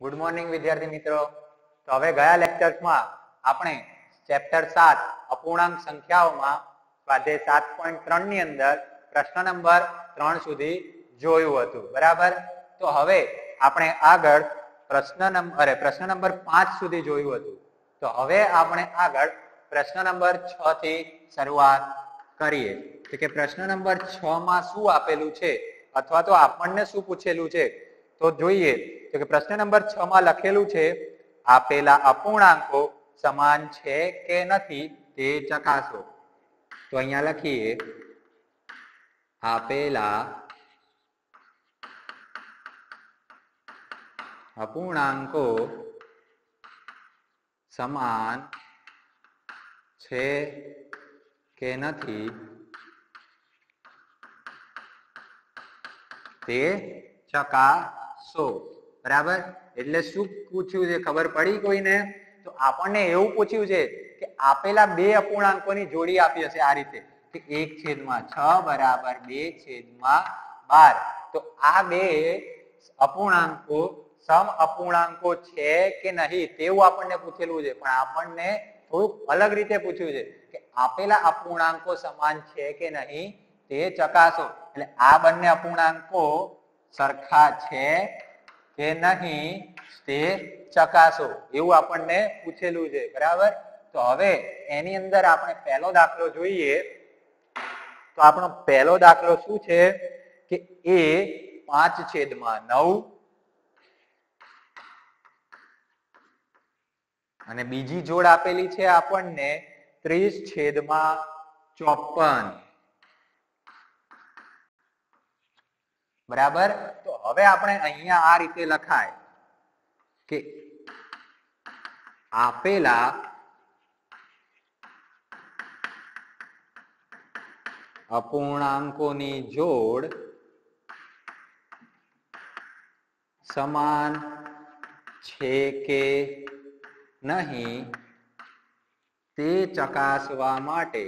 Good morning વિદ્યાર્થી મિત્રો. તો હવે ગયા લેક્ચર્સમાં આપણે ચેપ્ટર સાત, અપૂર્ણાંક સંખ્યાઓમાં સ્વાધ્યાય સાત પોઈન્ટ ત્રણની અંદર પ્રશ્ન નંબર ત્રણ સુધી જોયું હતું. બરાબર? તો હવે આપણે આગળ પ્રશ્ન નંબર અરે, પ્રશ્ન નંબર પાંચ સુધી જોયું હતું. તો હવે આપણે આગળ પ્રશ્ન નંબર છ થી શરૂઆત કરીએ. કે પ્રશ્ન નંબર છ માં શું આપેલું છે? અથવા તો આપણને શું પૂછેલું છે? તો જોઈએ તો કે પ્રશ્ન નંબર છ માં લખેલું છે, આપેલા અપૂર્ણાંકો સમાન છે કે નથી તે ચકાસો. તો અહીંયા લખીએ, આપેલા અપૂર્ણાંકો સમાન છે કે નથી તે ચકાસો બરાબર? એટલે શું પૂછ્યું છે? ખબર પડી કોઈને? તો આપણને એવું પૂછ્યું છે કે આપેલા બે અપૂર્ણાંકોની જોડી આપી હશે આ રીતે. કે એક છેદમાં છ બરાબર બે છેદમાં બાર. તો આ બે અપૂર્ણાંકો સમ અપૂર્ણાંકો છે કે નહીં તેવું આપણને પૂછેલું છે. પણ આપણને થોડુંક અલગ રીતે પૂછ્યું છે કે આપેલા અપૂર્ણાંકો સમાન છે કે નહીં તે ચકાસો. એટલે આ બંને અપૂર્ણાંકો સરખા છે કે નહીં તે ચકાસો. એવું આપણને પૂછેલું છે, બરાબર? તો હવે એની અંદર આપણે પહેલો દાખલો જોઈએ. તો આપણો પહેલો દાખલો શું છે? કે એ પાંચ છેદમાં નવ. અને બીજી જોડ આપેલી છે આપણને ત્રીસ છેદમાં ચોપન. બરાબર? તો હવે આપણે અહીંયા આ રીતે લખાય કે આપેલા અપૂર્ણાંકોની જોડ સમાન છે કે નહીં તે ચકાસવા માટે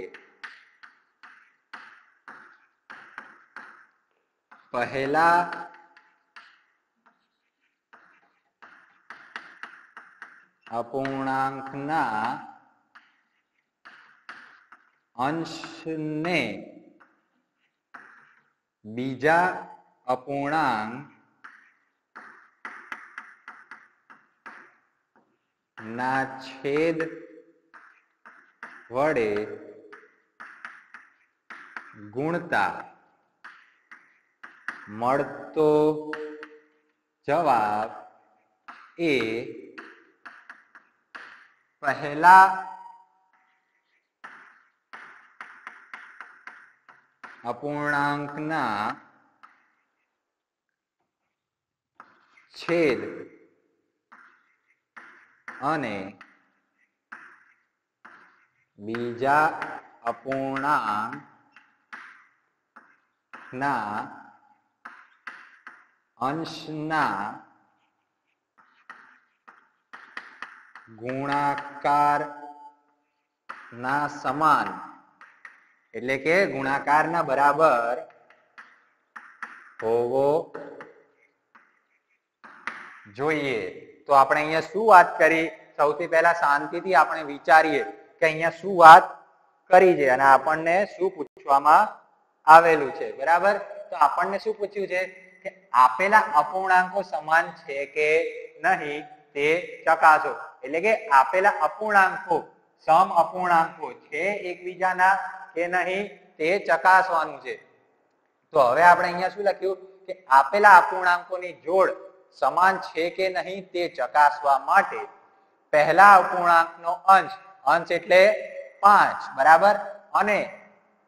પહેલા અપૂર્ણાંકના અંશને બીજા અપૂર્ણાંક ના છેદ વડે ગુણતા મળતો જવાબ એ પહેલા અપૂર્ણાંકના છેદ અને બીજા અપૂર્ણાંક ના અંશના ગુણાકાર ના સમાન. એટલે કે ગુણાકારના બરાબર હોવો જોઈએ. તો આપણે અહીંયા શું વાત કરી? સૌથી પહેલા શાંતિથી આપણે વિચારીએ કે અહીંયા શું વાત કરી છે અને આપણને શું પૂછવામાં આવેલું છે. બરાબર? તો આપણને શું પૂછ્યું છે? આપેલા અપૂર્ણાંકો સમાન છે કે નહીં તે ચકાસો. એટલે કે આપેલા અપૂર્ણાંકો, સમ અપૂર્ણાંકો છે એકબીજાના કે નહીં તે ચકાસવાનું છે. તો હવે આપણે અહીંયા શું લખ્યું? કે આપેલા અપૂર્ણાંકોની જોડ સમાન છે કે નહીં તે ચકાસવા માટે પહેલા અપૂર્ણાંકનો અંશ અંશ એટલે પાંચ, બરાબર? અને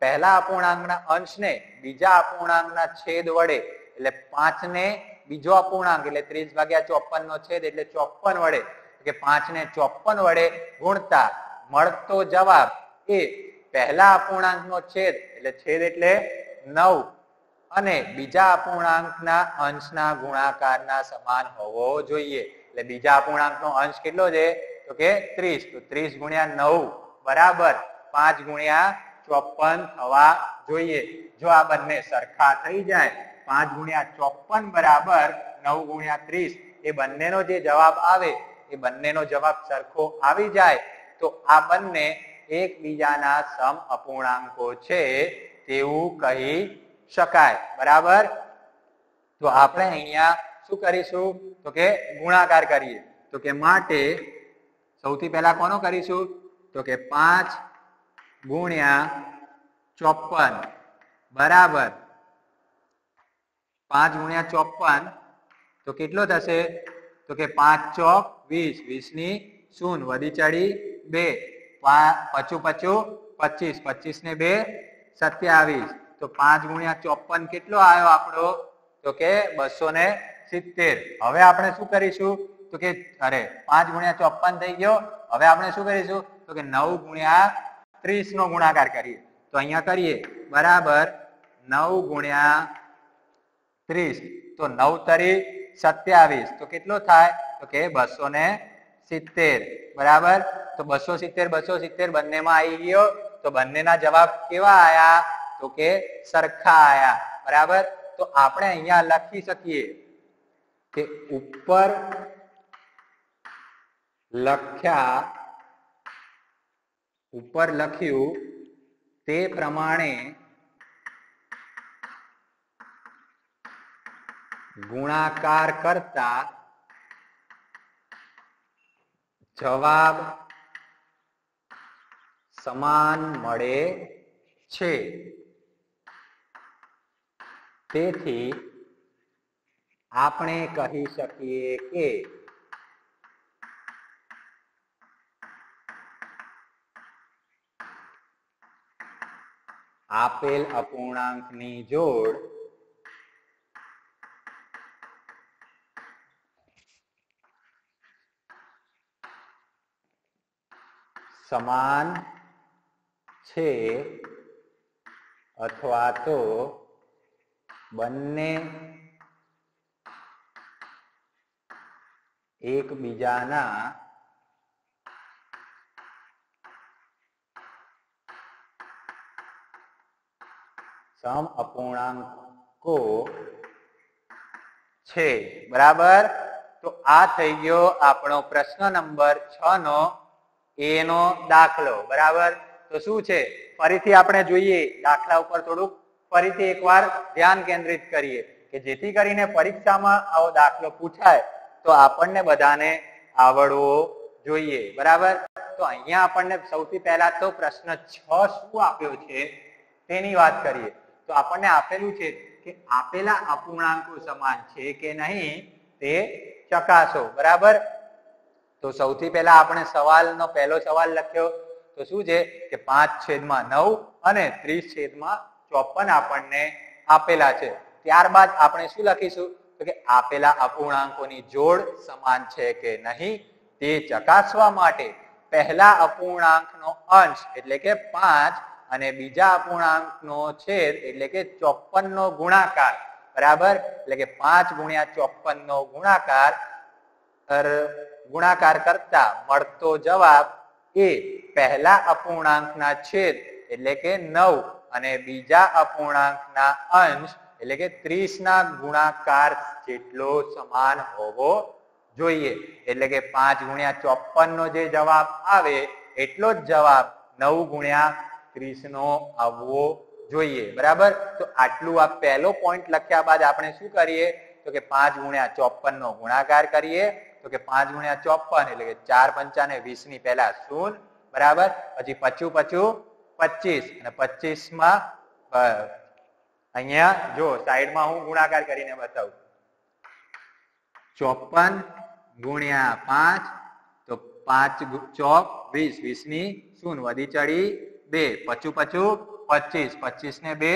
પહેલા અપૂર્ણાંકના અંશને બીજા અપૂર્ણાંકના છેદ વડે એટલે પાંચ ને બીજો અપૂર્ણાંક એટલે ત્રીસ ભાગ્યા ચોપન નો છેદ એટલે ચોપન વડે, કે પાંચ ને ચોપન વડે ગુણતા મળતો જવાબ એ પહેલા અપૂર્ણાંકનો છેદ, એટલે છેદ એટલે નવ. અને બીજા અપૂર્ણાંકના અંશના ગુણાકારના સમાન હોવો જોઈએ. એટલે બીજા અપૂર્ણાંકનો અંશ કેટલો છે? તો કે ત્રીસ. તો ત્રીસ ગુણ્યા નવ બરાબર પાંચ ગુણ્યા ચોપન થવા જોઈએ. જો આ બંને સરખા થઈ જાય પાંચ ગુણ્યા ચોપન બરાબર નવ ગુણ્યા ત્રીસ. એ બંનેનો જે જવાબ આવે, એ બંનેનો જવાબ સરખો આવી જાય. તો આ બંને એકબીજાના સમ અપૂર્ણાંકો છે તેવું કહી શકાય. બરાબર? તો આપણે અહીંયા શું કરીશું? તો કે ગુણાકાર કરીએ. તો કે માટે સૌથી પહેલા કોનો કરીશું? તો કે પાંચ ગુણ્યા ચોપન. બરાબર. પાંચ ગુણ્યા ચોપન, તો કેટલો થશે? તો કે પાંચ ચોક વીસ વીસની શૂન, વધી ચડી બે પચું પચું, પચીસ પચીસ ને બે, સત્યાવીસ. તો પાંચ ગુણ્યા ચોપન કેટલો આવ્યો આપણો? તો કે બસો ને સિત્તેર. હવે આપણે શું કરીશું? તો કે, અરે, પાંચ ગુણ્યા ચોપન થઈ ગયો. હવે આપણે શું કરીશું? તો કે નવ ગુણ્યા ત્રીસ નો ગુણાકાર કરીએ. તો અહીંયા કરીએ. બરાબર નવ ગુણ્યા ત્રીસ. તો નવ તરી સત્યાવીસ. તો કેટલો થાય? તો કે બસો ને સિત્તેર. બરાબર? તો બસો સિત્તેર બસો સિત્તેર બંનેમાં આવી ગયો. તો બંનેના જવાબ કેવા આયા? તો કે સરખા આયા. બરાબર? તો આપણે અહીંયા લખી શકીએ કે ઉપર લખ્યા, ઉપર લખ્યું તે પ્રમાણે ગુણાકાર કરતા જવાબ સમાન મળે છે તેથી આપણે કહી શકીએ કે આપેલ અપૂર્ણાંકની જોડ સમાન છે અથવા તો બંને એકબીજાના સમ અપૂર્ણાંકો છે બરાબર તો આ થઈ ગયો આપણો પ્રશ્ન નંબર છ નો એનો દાખલો, બરાબર? તો શું છે? ફરીથી આપણે જોઈએ દાખલા ઉપર થોડુંક. ફરીથી એકવાર ધ્યાન કેન્દ્રિત કરીએ કે જેથી કરીને પરીક્ષામાં આવો દાખલો પૂછાય તો આપણને બધાને આવડવો જોઈએ, બરાબર? તો અહીંયા આપણને સૌથી પહેલા તો પ્રશ્ન છ શું આપ્યો છે તેની વાત કરીએ. તો આપણને આપેલું છે કે આપેલા અપૂર્ણાંકો સમાન છે કે નહીં તે ચકાસો, બરાબર? તો સૌથી પહેલા આપણે સવાલનો પહેલો સવાલ લખ્યો. તો શું છે? કે પાંચ છેદમાં નવ અને ત્રીસ છેદમાં ચોપન આપણને આપેલા છે. ત્યારબાદ આપણે શું લખીશું? તો કે આપેલા અપૂર્ણાંકોની જોડ સમાન છે કે નહીં? તે ચકાસવા માટે પહેલા અપૂર્ણાંકનો અંશ એટલે કે પાંચ અને બીજા અપૂર્ણાંકનો છેદ એટલે કે ચોપન નો ગુણાકાર. બરાબર? એટલે કે પાંચ ગુણ્યા ચોપન નો ગુણાકાર ગુણાકાર કરતા મળતો જવાબ એ પહેલા અપૂર્ણાંકના છેદ એટલે કે નવ અને બીજા અપૂર્ણાંકના અંશ એટલે કે ત્રીસ ના ગુણાકાર જેટલો સમાન હોવો જોઈએ. એટલે કે પાંચ ગુણ્યા ચોપન નો જે જવાબ આવે એટલો જ જવાબ નવ ગુણ્યા ત્રીસ નો આવવો જોઈએ. બરાબર? તો આટલું આ પહેલો પોઈન્ટ લખ્યા બાદ આપણે શું કરીએ? તો કે પાંચ ગુણ્યા ચોપન નો ગુણાકાર કરીએ. તો કે પાંચ ગુણ્યા ચોપન એટલે કે ચાર પંચાને વીસની પહેલા શૂન, બરાબર? પછી પચું પચું પચીસ. અને પચીસમાં અહીંયા જો સાઈડમાં હું ગુણાકાર કરીને બતાવું. ચોપન ગુણ્યા પાંચ, તો પાંચ ચોક વીસ. વીસની શૂન, વધી ચડી બે. પચું પચું પચીસ. પચીસ ને બે,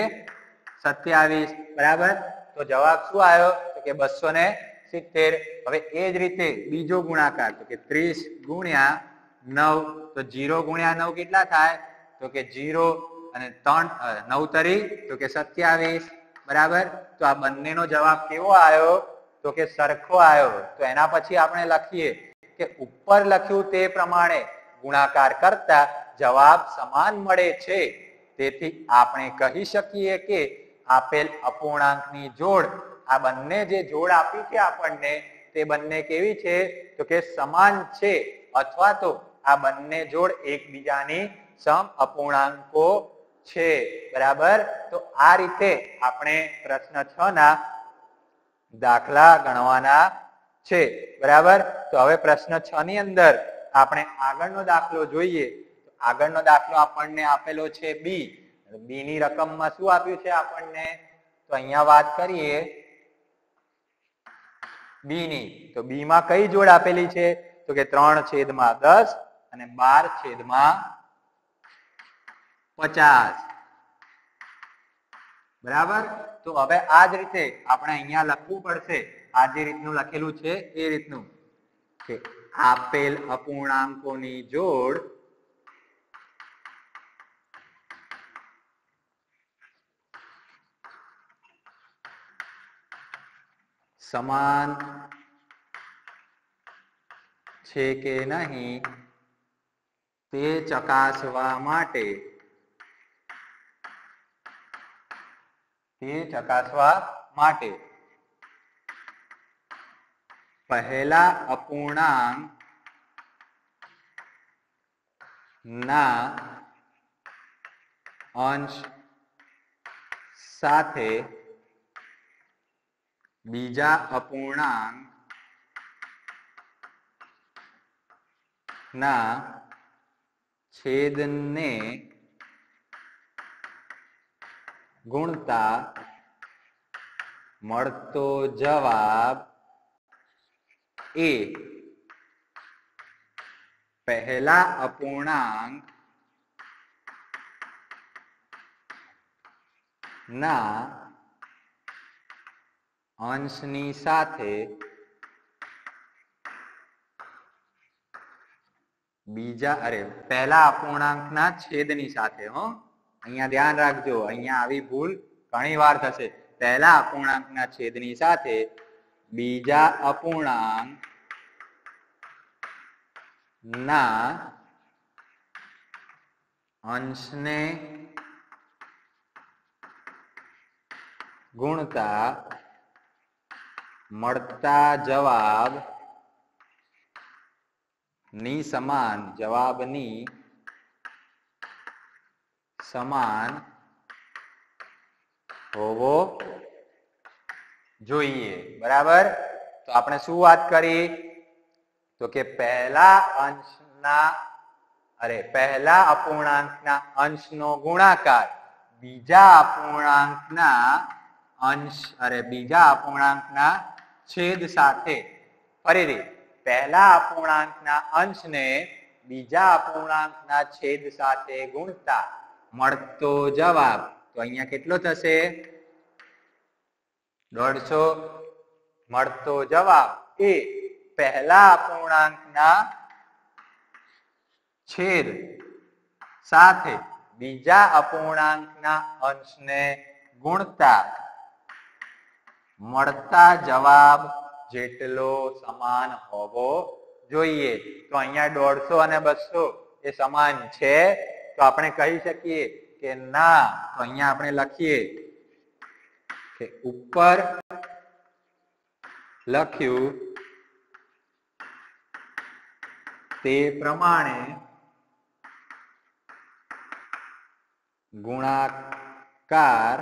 સત્યાવીસ. બરાબર? તો જવાબ શું આવ્યો? તો કે બસો ને સિત્તેર હવે એ જ રીતે બીજો ગુણાકાર, તો કે ત્રીસ ગુણ્યા નવ, તો જીરો ગુણ્યા નવ કેટલા થાય? તો કે જીરો અને ત્રણ નવ તરી, તો કે સત્યાવીસ. બરાબર? તો આ બંનેનો જવાબ કેવો આવ્યો? તો કે સરખો આવ્યો. તો એના પછી આપણે લખીએ કે ઉપર લખ્યું તે પ્રમાણે ગુણાકાર કરતા જવાબ સમાન મળે છે. તેથી આપણે કહી શકીએ કે આપેલ અપૂર્ણાંકની જોડ આ બંને જે જોડ આપી છે આપણને, તે બંને કેવી છે? તો કે સમાન છે. અથવા તો આ બંને જોડ એકબીજાની સમ અપૂર્ણાંકો છે. બરાબર? તો આ રીતે આપણે પ્રશ્ન છ ના દાખલા ગણવાના છે. બરાબર? તો હવે પ્રશ્ન છ ની અંદર આપણે આગળનો દાખલો જોઈએ. આગળનો દાખલો આપણને આપેલો છે બી. બી ની રકમમાં શું આપ્યું છે આપણને? તો અહીંયા વાત કરીએ. બી તો બી કઈ જોડ આપેલી છે? તો કે ત્રણ છેદમાં દસ અને બાર છેદમાં પચાસ. બરાબર? તો હવે આ જ રીતે આપણે અહીંયા લખવું પડશે. આ જે રીતનું લખેલું છે, એ રીતનું. કે આપેલ અપૂર્ણાંકોની જોડ સમાન છે કે નહીં તે ચકાસવા માટે તે ચકાસવા માટે પહેલા અપૂર્ણાંક ના અંશ સાથે બીજા અપૂર્ણાંક ના છેદને ગુણતા મળતો જવાબ એ. પહેલા અપૂર્ણાંક ના અંશની સાથે બીજા, અરે, પહેલા અપૂર્ણાંકના છેદની સાથે, હો. અહીંયા ધ્યાન રાખજો, અહીંયા આવી ભૂલ ઘણી વાર થશે. પહેલા અપૂર્ણાંકના છેદની સાથે બીજા અપૂર્ણાંક ના અંશને ગુણતા મળતા જવાબની સમાન જવાબની સમાન હોવો જોઈએ બરાબર તો આપણે શું વાત કરી તો કે પહેલા અંશના અરે પહેલા અપૂર્ણાંકના અંશનો ગુણાકાર બીજા અપૂર્ણાંકના અંશ અરે બીજા અપૂર્ણાંકના છેદ સાથે. ફરીથી પહેલા અપૂર્ણાંકના અંશને બીજા અપૂર્ણાંકના છેદ સાથે ગુણતા મળતો જવાબ. તો અહીંયા કેટલો થશે? દોઢસો મળતો જવાબ એ પહેલા અપૂર્ણાંકના છેદ સાથે બીજા અપૂર્ણાંકના અંશને ગુણતા મળતા જવાબ જેટલો સમાન હોવો જોઈએ. તો અહીંયા દોઢસો અને બસો એ સમાન છે. તો આપણે કહી શકીએ કે ના, તો અહીંયા આપણે લખીએ કે ઉપર લખ્યું તે પ્રમાણે ગુણાકાર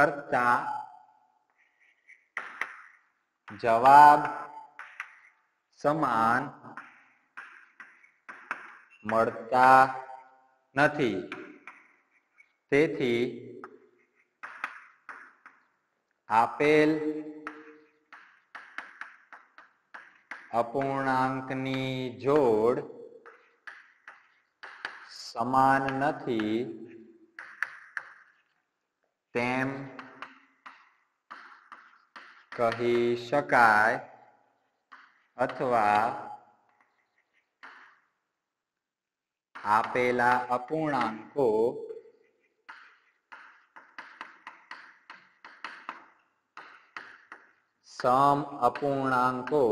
કરતા જવાબ સમાન મળતા નથી તેથી આપેલ અપૂર્ણાંકની જોડ સમાન નથી. તેમ કહી શકાય અથવા આપેલા અપૂર્ણાંકો સમ અપૂર્ણાંકો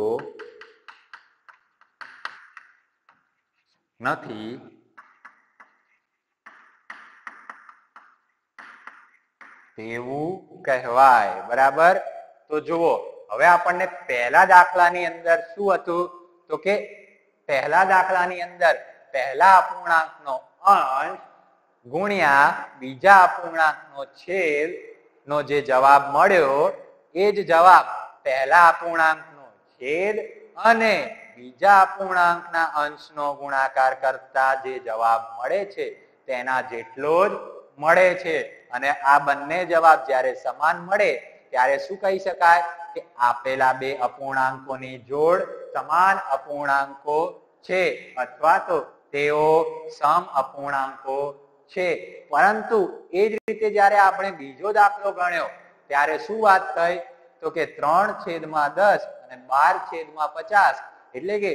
નથી તેવું કહેવાય, બરાબર? તો જુઓ, હવે આપણને પહેલા દાખલાની અંદર શું હતું? તો કે પહેલા દાખલાની અંદર પહેલા અપૂર્ણાંકનો અંશ ગુણ્યા બીજા અપૂર્ણાંકનો છેદ નો જે જવાબ મળ્યો, એ જ જવાબ પહેલા અપૂર્ણાંકનો છેદ અને બીજા અપૂર્ણાંકના અંશનો ગુણાકાર કરતા જે જવાબ મળે છે, તેના જેટલો જ મળે છે. અને આ બંને જવાબ જ્યારે સમાન મળે, ત્યારે શું કહી શકાય કે આપેલા બે અપૂર્ણાંકોની જોડ સમાન અપૂર્ણાંકો છે અથવા તો તેઓ સમ અપૂર્ણાંકો છે. પરંતુ એ જ રીતે જ્યારે આપણે બીજો દાખલો ગણ્યો, ત્યારે શું વાત થઈ? તો કે ત્રણ છેદમાં દસ અને બાર છેદમાં પચાસ, એટલે કે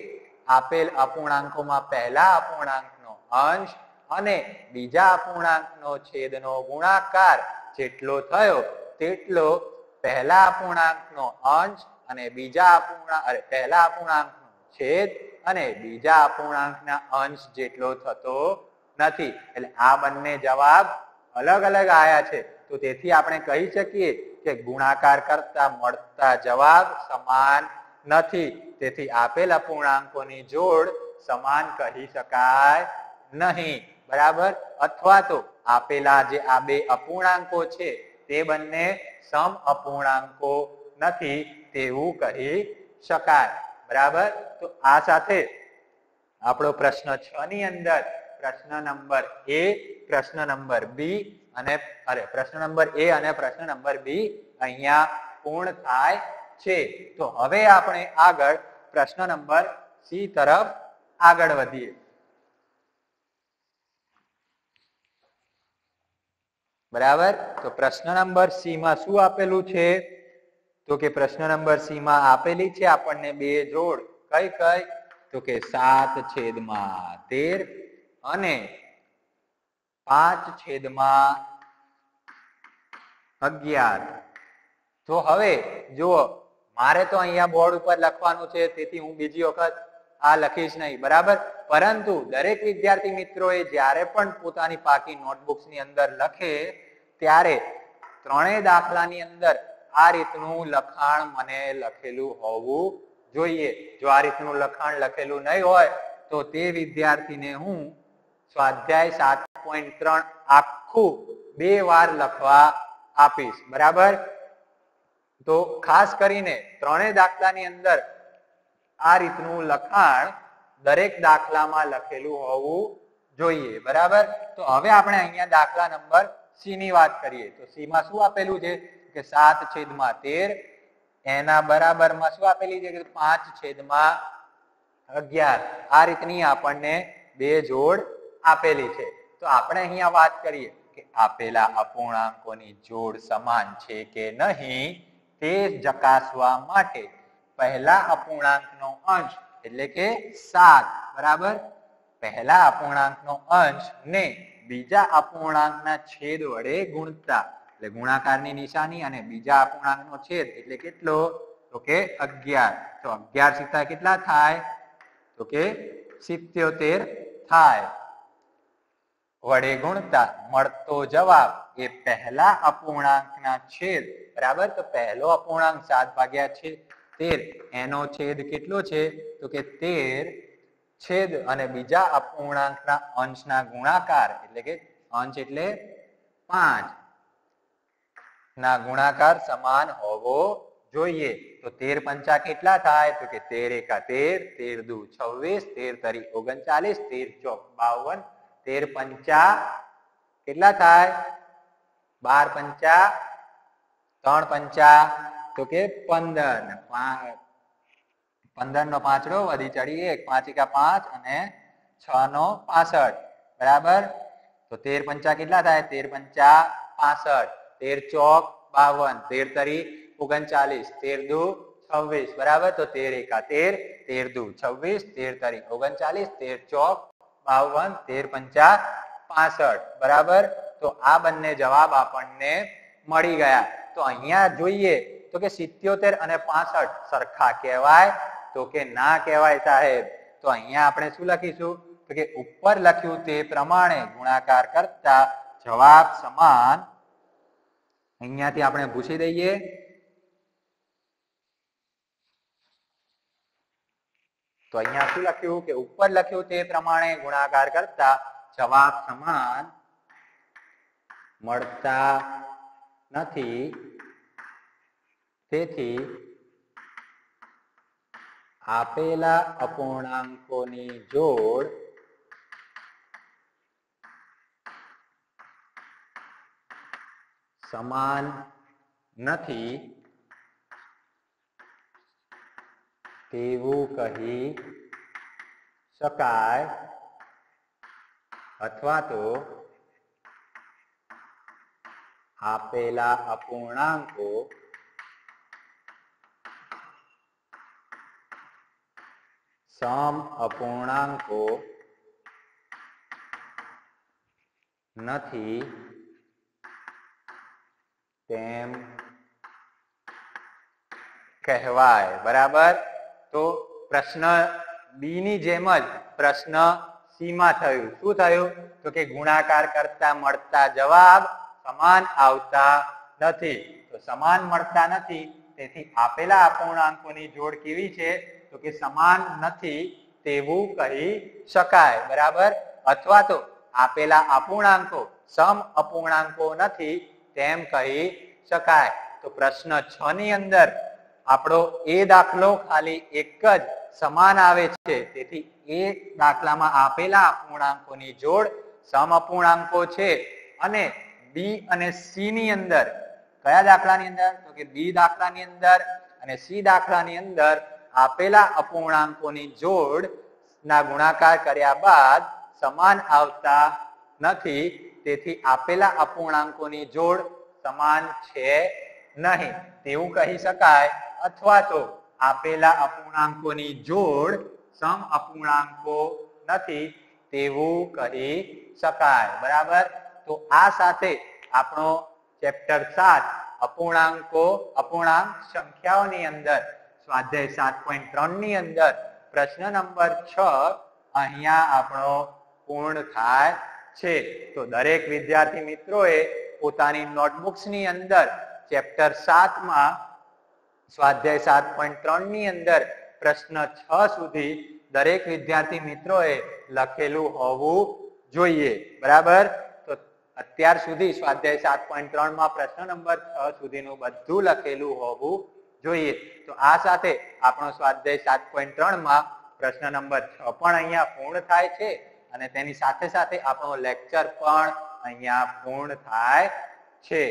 આપેલ અપૂર્ણાંકોમાં પહેલા અપૂર્ણાંકનો અંશ અને બીજા અપૂર્ણાંકનો છેદનો ગુણાકાર જેટલો થયો તેટલો પહેલા અપૂર્ણાંકનો અંશ અને બીજા અપૂર્ણાંક અરે, પહેલા અપૂર્ણાંકનો છેદ અને બીજા અપૂર્ણાંકના અંશ જેટલો થતો નથી. એટલે આ બંને જવાબ અલગ અલગ આયા છે. તો તેથી આપણે કહી શકીએ કે ગુણાકાર કરતા મળતા જવાબ સમાન નથી. તેથી આપેલ અપૂર્ણાંકોની જોડ સમાન કહી શકાય નહીં. બરાબર? અથવા તો આપેલા જે આ બે અપૂર્ણાંકો છે, તે બંને સમ અપૂર્ણાંકો નથી તેવું કહી શકાય. બરાબર? તો આ સાથે આપણો પ્રશ્ન છ ની અંદર, પ્રશ્ન નંબર એ, પ્રશ્ન નંબર બી અને, અરે, પ્રશ્ન નંબર એ અને પ્રશ્ન નંબર બી અહીંયા પૂર્ણ થાય છે. તો હવે આપણે આગળ પ્રશ્ન નંબર સી તરફ આગળ વધીએ. બરાબર? તો પ્રશ્ન નંબર સી માં શું આપેલું છે? તો કે પ્રશ્ન નંબર સી માં આપેલી છે આપણને બે જોડ. કઈ કઈ? તો કે સાત છેદમાં તેર અને પાંચ છેદમાં અગિયાર. તો હવે જુઓ, મારે તો અહીંયા બોર્ડ ઉપર લખવાનું છે, તેથી હું બીજી વખત આ લખીશ નહીં, બરાબર? પરંતુ દરેક વિદ્યાર્થી મિત્રોએ જ્યારે પણ પોતાની પાકી નોટબુક્સની અંદર લખે, ત્યારે ત્રણેય દાખલાની અંદર આ રીતનું લખાણ મને લખેલું હોવું જોઈએ. જો આ રીતનું લખાણ લખેલું નહીં હોય, તો તે વિદ્યાર્થીને હું સ્વાધ્યાય સાત પોઈન્ટ ત્રણ આખું બે વાર લખવા આપીશ, બરાબર? તો ખાસ કરીને ત્રણેય દાખલાની અંદર આ રીતનું લખાણ દરેક દાખલામાં લખેલું હોવું જોઈએ, બરાબર? તો હવે આપણે અહીંયા દાખલા નંબર સી ની વાત કરીએ. તો સી માં શું આપેલું છે? કે સાત છેદમાં તેર. એના બરાબરમાં શું આપેલી છે? કે પાંચ છેદમાં અગિયાર. આ રીતની આપણને બે જોડ આપેલી છે. તો આપણે અહીંયા વાત કરીએ કે આપેલા અપૂર્ણાંકોની જોડ સમાન છે કે નહીં તે ચકાસવા માટે પહેલા અપૂર્ણાંકનો અંશ એટલે કે સાત, બરાબર? પહેલા અપૂર્ણાંકનો અંશ ને બીજા અપૂર્ણાંકના છેદ વડે ગુણતા. એટલે ગુણાકારની નિશાની અને બીજા અપૂર્ણાંકનો છેદ એટલે કેટલો? તો કે અગિયાર. તો અગિયાર સીતા કેટલા થાય? તો કે સિત્યોતેર થાય. વડે ગુણતા. મળતો જવાબ એ પહેલા અપૂર્ણાંકના છેદ. બરાબર? તો પહેલો અપૂર્ણાંક સાત ભાગ્યા છે તેર એનો છેદ કેટલો છે? તો કે તેર છેદ અને બીજા અપૂર્ણાંકના અંશના ગુણાકાર, એટલે કે અંશ એટલે પાંચ. ના ગુણાકાર સમાન હોવો જોઈએ. તો તેર પંચા કેટલા થાય? તો કે તેર એકા તેર તેર દુ છવ્વીસ, તેર તરી ઓગણચાલીસ, તેર ચોક બાવન. તેર પંચા કેટલા થાય? બાર પંચા, ત્રણ પંચા તો કે પંદર પંદર નો પાંચડો, વધી ચડી એક પાંચિકા પાંચ અને છ નો પાસઠ. બરાબર? તો તેર પંચા કેટલા થાય? તેર પંચા પાસઠ. તેર ચોક બાવન. તેર તરી ઓગણચાલીસ. તેર દુ છવ્વીસ. બરાબર? તો તેર એકા તેર તેર દુ છવ્વીસ, તેર તરી ઓગણચાલીસ, તેર ચોક બાવન, તેર પંચા પાસઠ. બરાબર? તો આ બંને જવાબ આપણને મળી ગયા. તો અહીંયા જોઈએ तो के सीतेर पांसठ सरखा कहवा तो के ना कहवाय साहेब तो अहियाँ शु लखीश तो लख्य प्रमाण गुणाकार करता जवाब सामन अहियाँ भूसी दई तो अहिया शू लख्यूपर लख्य प्रमाण गुणाकार करता जवाब सामन તેથી આપેલા અપૂર્ણાંકોની જોડ સમાન નથી તેવું કહી શકાય અથવા તો આપેલા અપૂર્ણાંકો સમ અપૂર્ણાંકો નથી તેમ કહેવાય. બરાબર? તો પ્રશ્ન બી ની જેમ જ પ્રશ્ન સી માં થયું. શું થયું? તો કે ગુણાકાર કરતા મળતા જવાબ સમાન આવતા નથી. તો સમાન મળતા નથી. તેથી આપેલા અપૂર્ણાંકોની જોડ કેવી છે? તો કે સમાન નથી તેવું કહી શકાય, બરાબર? અથવા તો આપેલા અપૂર્ણાંકો સમ અપૂર્ણાંકો નથી તેમ કહી શકાય. તો પ્રશ્ન છ ની અંદર આપણો એ દાખલો ખાલી એક જ સમાન આવે છે. તેથી એ દાખલામાં આપેલા અપૂર્ણાંકોની જોડ સમ અપૂર્ણાંકો છે. અને બી અને સી ની અંદર, કયા દાખલાની અંદર? તો કે બી દાખલાની અંદર અને સી દાખલાની અંદર આપેલા અપૂર્ણાંકોની જોડ ના ગુણાકાર કર્યા બાદ સમાન આવતા નથી. તેથી આપેલા અપૂર્ણાંકોની જોડ સમાન છે નહીં. તેવું કહી શકાય. અથવા તો આપેલા અપૂર્ણાંકોની જોડ સમ અપૂર્ણાંકો નથી. તેવું કહી શકાય. બરાબર? તો આ સાથે આપણો ચેપ્ટર સાત, અપૂર્ણાંકો, અપૂર્ણાંક સંખ્યાઓની અંદર સ્વાધ્યાય સાત પોઈન્ટ ત્રણની અંદર પ્રશ્ન નંબર છ અહીંયા આપણો પૂર્ણ થાય છે. તો દરેક વિદ્યાર્થી મિત્રોએ પોતાની નોટબુક્સની અંદર ચેપ્ટર સાતમાં સ્વાધ્યાય સાત પોઈન્ટ ત્રણની અંદર પ્રશ્ન છ સુધી દરેક વિદ્યાર્થી મિત્રોએ લખેલું હોવું જોઈએ. બરાબર? તો અત્યાર સુધી સ્વાધ્યાય સાત પોઈન્ટ ત્રણમાં પ્રશ્ન નંબર છ સુધીનું બધું લખેલું હોવું જોઈએ. તો આ સાથે આપણો સ્વાધ્યાય સાત પોઈન્ટ ત્રણમાં પ્રશ્ન નંબર છ પણ અહીંયા પૂર્ણ થાય છે અને તેની સાથે સાથે આપણો લેક્ચર પણ અહીંયા પૂર્ણ થાય છે.